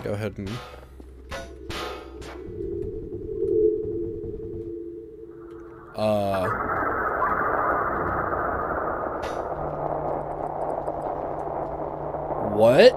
gonna go ahead and uh what?